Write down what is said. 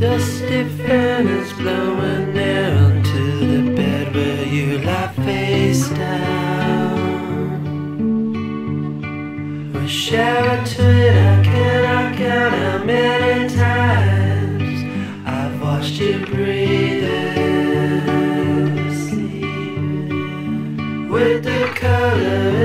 dusty fan is blowing you lie face down. We share a tweet, I cannot count how many times I've watched you breathe with the color.